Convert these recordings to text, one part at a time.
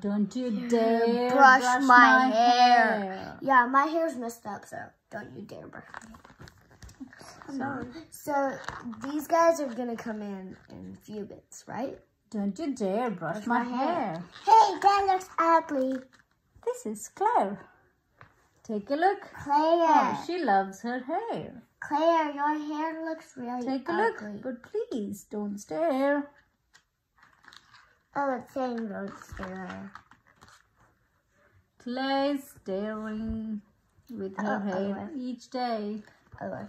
Don't you dare brush, brush, my, my, hair. hair. Yeah, my hair's messed up, so don't you dare brush my hair. Sorry. So these guys are gonna come in in a few bits, right? Don't you dare brush, my, my hair. hair. Hey, that looks ugly. This is Claire. Take a look. Claire, Oh, she loves her hair. Claire, your hair looks really Take a ugly. look, but please don't stare. Oh, it's saying road stare. Claire is staring with her hair uh, each day. Oh,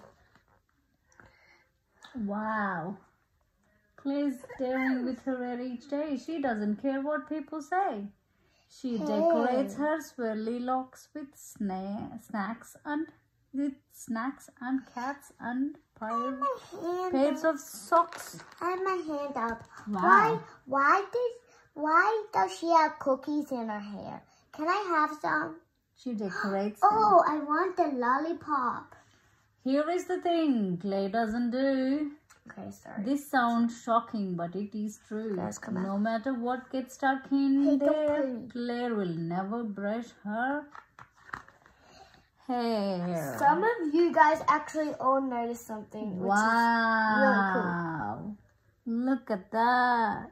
Wow. Claire's staring with her hair each day. She doesn't care what people say. She decorates her swirly locks with sna- snacks and with snacks and cats and pairs, of socks. I have my hand up. Wow. Why? Why does? Why does she have cookies in her hair? Can I have some? She decorates them. Oh, I want the lollipop. Here is the thing Claire doesn't do. Okay, sorry. This sounds shocking, but it is true. No matter what gets stuck in Hey, there. Claire will never brush her hair. Some of you guys actually all noticed something, which wow. Look at that.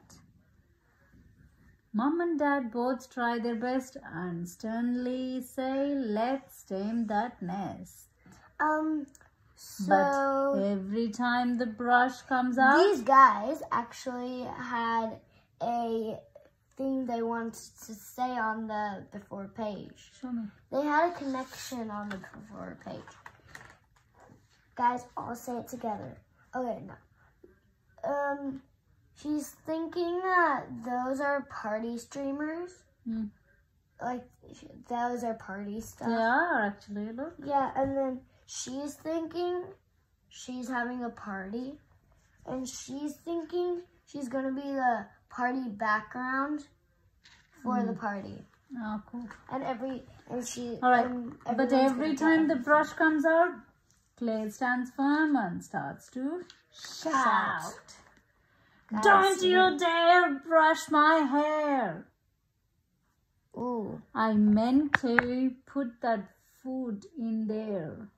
Mom and Dad both try their best and sternly say, let's tame that nest. is um. But So every time the brush comes out, these guys actually had a thing they wanted to say on the before page. show me. They had a connection on the before page. Guys, all say it together. Okay, no. Um, she's thinking that those are party streamers. Hmm. Like, those are party stuff. They are actually, look. Yeah, and then she's thinking she's having a party. And she's thinking she's gonna be the party background for Hmm. the party. Oh, cool. And every, and she, All right, but every time the brush comes out, Clay stands firm and starts to Shout. shout. Don't you dare brush my hair. Ooh. I meant to put that food in there.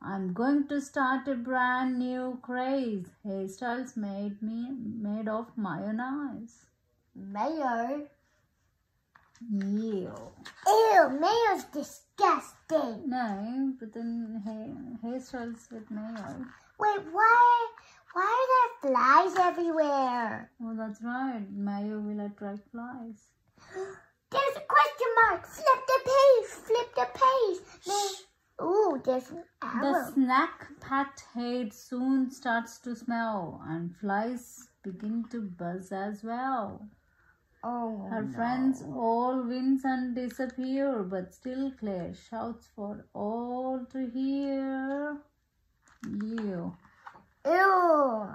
I'm going to start a brand new craze. Hairstyles made me made of mayonnaise. Mayo. Ew. Ew, mayo's disgusting. No, but then hair, hairstyles with mayo. Wait, why? Why are there flies everywhere? Oh, that's right. Mayo will attract flies. There's a question mark. Flip the page. Flip the page. There's- Ooh, there's an The snack packed head soon starts to smell, and flies begin to buzz as well. Oh, Her no. friends all wince and disappear, but still Claire shouts for all to hear. You. Ew.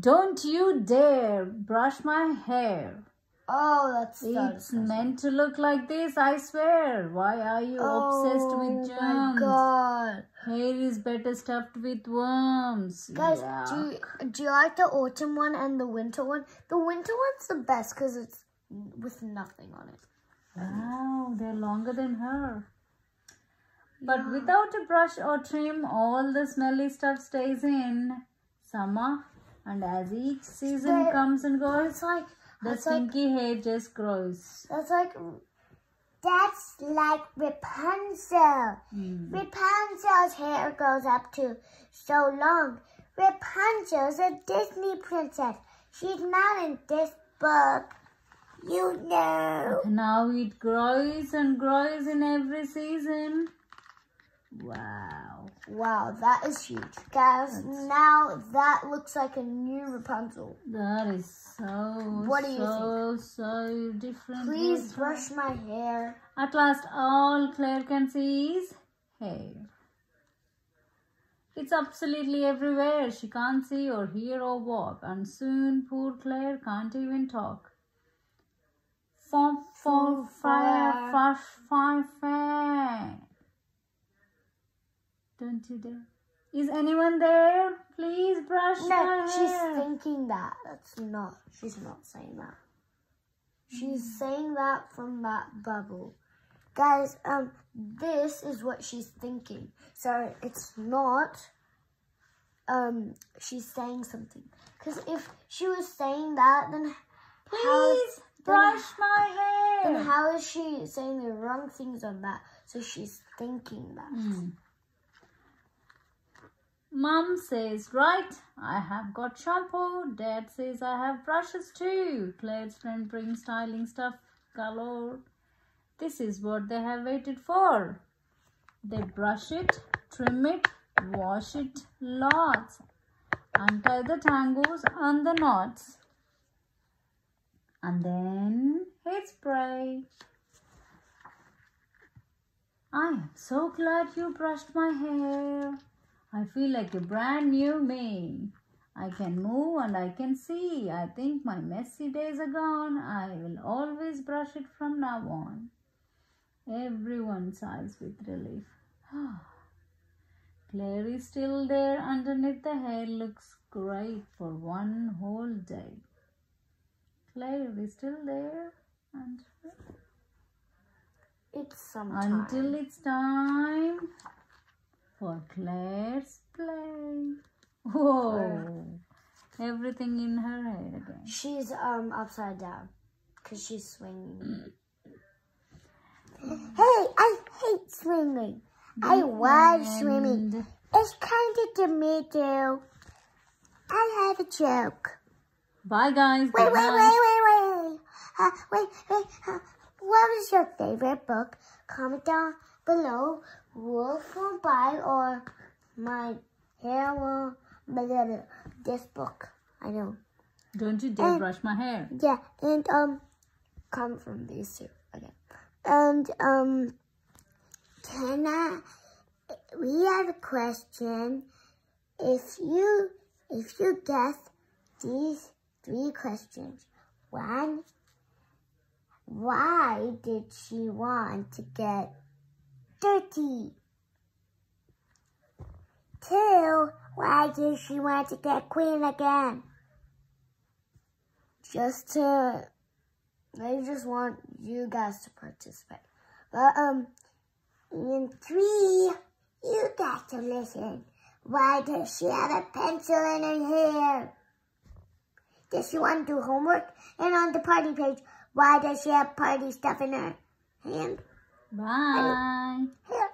Don't you dare brush my hair. Oh, that's It's meant to look like this, I swear. Why are you obsessed with germs? Oh my germs? god. Hair is better stuffed with worms. Guys, Yuck. do you, do you like the autumn one and the winter one? The winter one's the best because it's with nothing on it. Wow, they're longer than her. But without a brush or trim, all the smelly stuff stays in summer. And as each season But- comes and It's goes, like the that's like hair just grows. that's like that's like Rapunzel. Hmm. Rapunzel's hair grows up to so long. Rapunzel's a Disney princess. She's not in this book. You know. Now it grows and grows in every season. Wow. Wow, that is huge. Guys, now that looks like a new Rapunzel. That is so, What do you so, so different. Please brush my hair. At last, all Claire can see is hair. It's absolutely everywhere. She can't see or hear or walk, and soon poor Claire can't even talk. Fom, fom, fire, fash, fire, fire. Don't you dare. Is anyone there? Please brush No, my she's thinking that. That's not. She's not saying that. She's saying that from that bubble. Guys, um, this is what she's thinking. So it's not, um, she's saying something. Because if she was saying that, then Please how, brush my hair. then how is she saying the wrong things on that? So she's thinking that. Hmm. Mom says, right, I have got shampoo. Dad says, I have brushes too. Claire's friend brings styling stuff galore. This is what they have waited for. They brush it, trim it, wash it lots, untie the tangles and the knots. And then hairspray. I am so glad you brushed my hair. I feel like a brand new me. I can move and I can see. I think my messy days are gone. I will always brush it from now on. Everyone sighs with relief. Claire is still there underneath the hair. Looks great for one whole day. Claire is still there and It's sometime. until it's time for Claire's play. Whoa! Everything in her head again. She's um upside down because she's swinging. Hey, I hate swimming. I love swimming. It's kind of to me too. I have a joke. bye, guys. Wait, Good wait, wait, wait, wait. Uh, wait, wait. Uh, what is your favorite book? Comment down below. Wolf will buy or my hair will. Blah. This book. I know. Don't you dare brush my hair. Yeah, and um, come from these two again. And um, can I? We have a question. If you if you guess these three questions, one, why did she want to get dirty? Two, why did she want to get queen again? just to I just want you guys to participate. But um in three you got to listen. Why does she have a pencil in her hair? Does she want to do homework? And on the party page, why does she have party stuff in her hand? Bye.